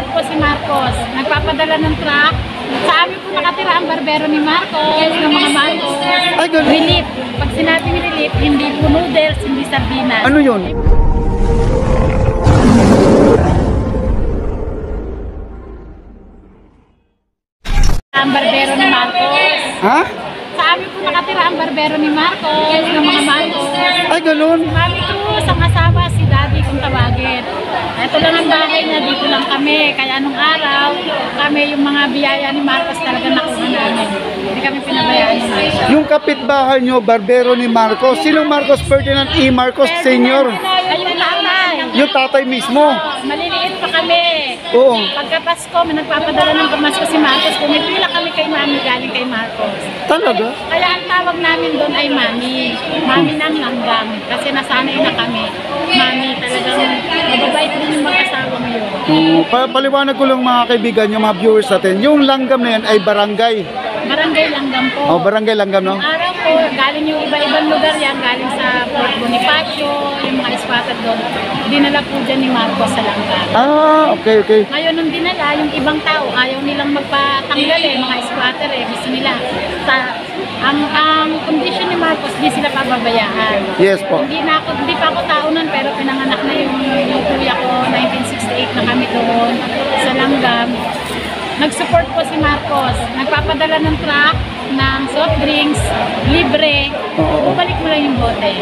support po si Marcos. Nagpapadala ng truck. Sa amin po nakatira ang barbero ni Marcos, ng mga Marcos. Ay, ganun. Relief. Pag sinabing relief, hindi po noodles, hindi sardinas. Ano yun? Ang barbero ni Marcos. Ha? Sa amin po nakatira ang barbero ni Marcos, ng mga Marcos. Ay, ganun. Mami Cruz, ang asawa, Ito lang ang bahay niya, dito lang kami. Kaya anong araw, kami yung mga biyaya ni Marcos talaga nakuha namin. Hindi kami pinabayaan ni Marcos. Yung kapitbahay nyo, barbero ni Marcos. Sinong Marcos Ferdinand E. Marcos Sr.? Ay, yung tatay. Yung tatay mismo. Maliliit pa kami. Oo. Pagka Pasko, may nagpapadala ng pamasko si Marcos. Pumipila kami kay Mami galing kay Marcos. Talaga? Kaya ang tawag namin doon ay Mami. Mami ng langgam. Kasi nasanay na kami. Mami talagang mababait din yung mga asawang yun. Oo. Pa paliwanag ko lang mga kaibigan, yung mga viewers natin. Yung langgam na yan ay barangay. Barangay langgam po. O, barangay langgam, no? Yung araw po, galing yung iba-ibang lugar yan, galing sa Port Bonifacio, yung mga spotted doon. Dinala po dyan ni Marcos sa langgam. Ah, okay, okay. Ngayon nung dinala, yung ibang tao, ayaw nilang magpatanggal eh, mga squatter eh, gusto nila. Sa, ang ang condition ni Marcos, di sila pababayaan. Yes po. Hindi na ako, hindi pa ako tao nun, pero pinanganak na yung, yung kuya ko, 1968 na kami doon sa Langgam. Nag-support po si Marcos. Nagpapadala ng truck, ng soft drinks, libre. Oo. Bumalik mo lang yung bote.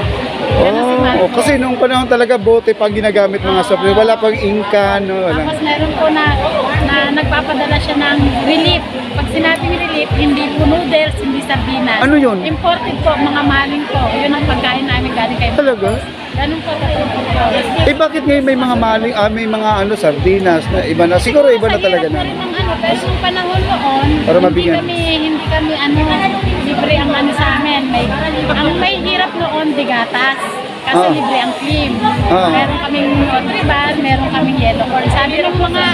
Ganun Oh, Kasi nung panahon talaga bote pang ginagamit mga soft drink. Wala pang inka, no? Wala. Tapos meron po na, na nagpapadala siya ng relief. Pag sinabing relief, hindi po noodles, hindi sardinas. Ano yun? Imported po, mga maling po. Yun ang pagkain namin galing kay Talaga? Ganun po. Eh bakit ngayon may mga maling, ah, may mga ano, sardinas na iba na? Siguro iba na talaga na. na. ang ano, pero nung panahon noon, Para mabigyan. hindi kami, hindi kami ano, libre ang ano sa amin. May, ang may hirap noon, digatas. Kasi Ah. libre ang cream. Ah. Meron kaming Nutriban, meron kaming yellow corn. Sabi ng mga,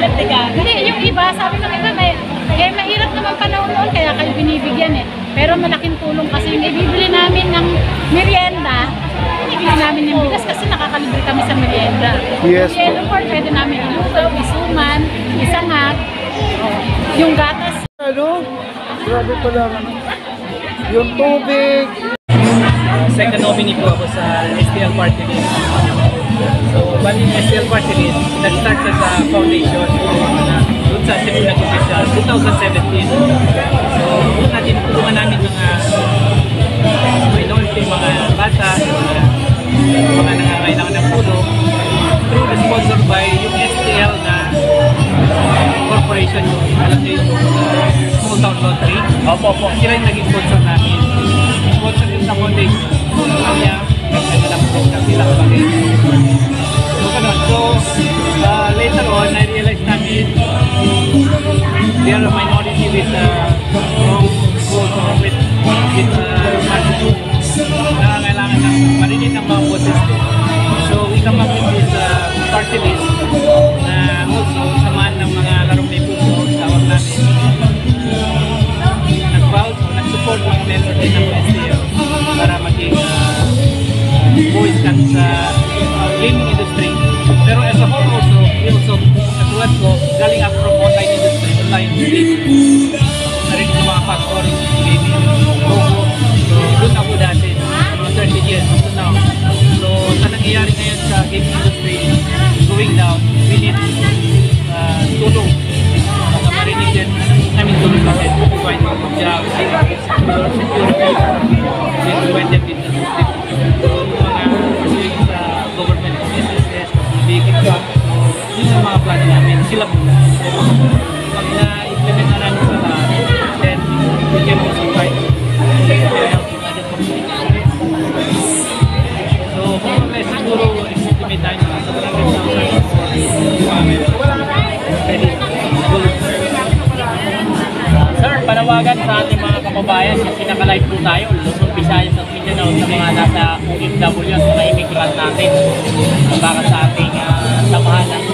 hindi, yung iba, sabi ng iba, may, eh, mahirap naman panahon noon, kaya kayo binibigyan eh. Pero malaking tulong kasi yung ibibili namin ng merienda, binibili namin yung bigas kasi nakakalibre kami sa merienda. Yes Yung yellow corn, pwede namin ilugaw, isuman, isangat. Oh. Yung gatas, Ano? Grabe pala. ano. Yung tubig. Second nominee po ako sa STL Party List. So, bali yung STL Party List, nag-start siya sa foundation na doon sa Cebu nag-umpisa 2017. So, doon natin tulungan namin mga minority, mga bata, mga, mga nangangailangan ng tulong through the sponsored by yung STL na corporation yung alam niyo yung uh, small town lottery. Opo, opo. Sila yung naging sponsor namin. Sponsor yung sa. So, ganun. So, uh, later on, I realized namin they are a minority with uh, wrong goals kan sa gaming industry. Pero as a whole also, we also, katulad ko, galing ako from online industry, online gaming. Sila. So, pag na-implement na namin sa lahat, then we can also communities. So, more or less, siguro estimate tayo na sa 100,000 for yung amin. Ready? Goal. Sir, panawagan sa ating mga kababayan kasi naka-live po tayo, Luzon, Visayas at Mindanao sa mga nasa OFW at mga immigrant natin para sa ating uh, samahan ng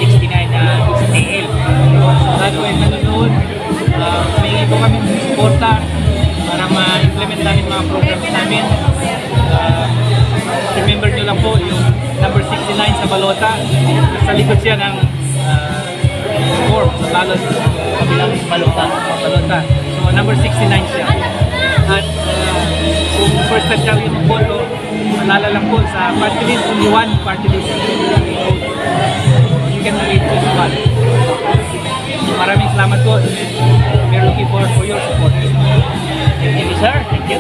69 sa balota. Sa likod siya ng uh, forms. lalo Kabilang balutan. Balota. So number 69 siya. At uh, kung first time siya yung photo, malala lang po sa party list, only one party list. You can wait this one. Maraming salamat po. We're looking forward for your support. Thank you, sir. Thank you.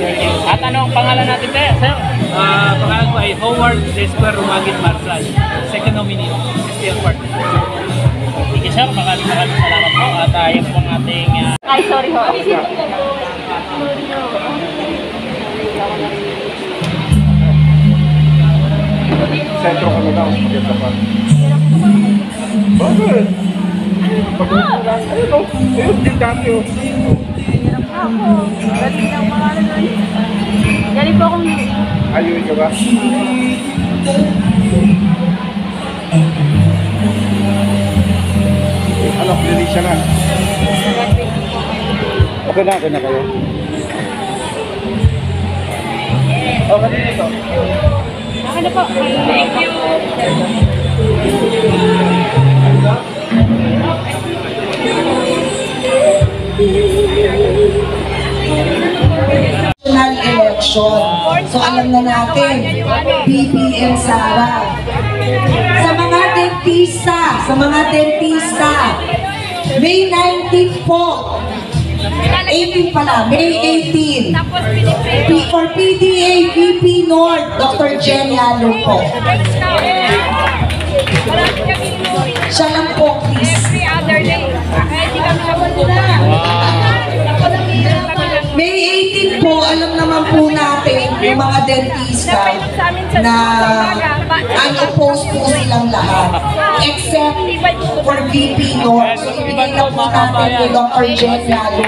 At ano ang pangalan natin, te, sir? Uh, pangalan ko ay Howard Desper Rumagit Marsal. Second nominee, STL Party. Thank you, sir. Maraming maraming salamat po. At uh, yan po ang ating ah, Ay, sorry ho. Sentro ka na daw. Maganda pa. Bakit? Ayun o. Ayun, din dati o. Galing po akong Ayun ka ba? Ano, Felicia na. Okay na, okay na kayo. Okay na ito. Okay na po. Thank you. Election. So alam na natin, BBM Sara. Sa mga dentista, sa mga dentista, May 19 po. 18 pala, May 18. Tapos pinipili. P for PDA, VP North, Dr. Jen Yalo po. Siya lang po, please. every other day. Kaya hindi kami napunta. 18 po, alam naman po natin yung mga dentista na unopposed po silang lahat. Except for VP North. So, ibigay na po natin kay Dr. Jen Yalo.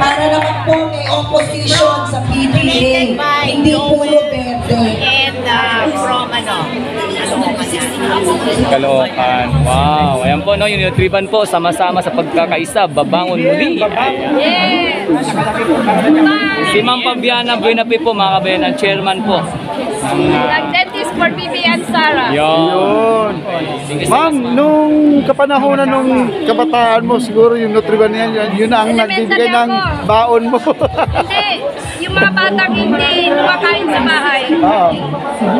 Para naman po may opposition sa PBA. Hindi puro verde. Caloocan. Wow. Ayan po, no, yung Nutriban po, sama-sama sa pagkakaisa, babangon muli. Yes! Si Ma'am Fabiana Buenapi po, mga kabayan, ang chairman po. Ang, ah, Nag-dentist for BB and Sarah. yun. Ma'am, nung kapanahonan nung kabataan mo, siguro yung Nutriban yan, yun, yun ang nagbibigay ng baon mo. Hindi. Yung mga batang hindi kumakain sa bahay. Oo.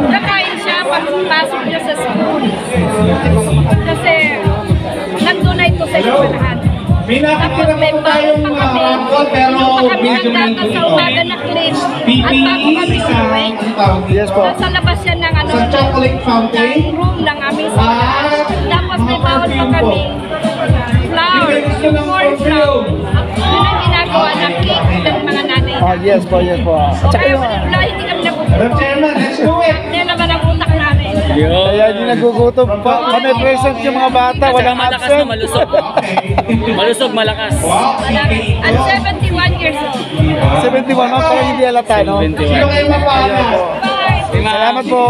Nakain siya pag pasok niya sa school. Kasi nag-donate ko sa iyo lahat. May Tapos nakikita may po tayong pa uh, pero medyo data sa umaga na clean. At bago kami sa umuwi. Yes nasa labas yan ng ano, Sa chocolate fountain. ng room ng aming sala. At Tapos may mga bawal pa kami. Flour, corn flour. Yun ang ginagawa ng cake ng mga nanay. Ah, yes po, yes po. At saka yung, wala, hindi kami Madam Yun. kaya hindi nagugutom pa. Kami present yung mga bata, walang malakas na absent. malusog. Malusog, malakas. At 71 years old. 71 ma'am, kaya hindi halata, no? 71. Sino kayo mapala? Bye! Salamat po.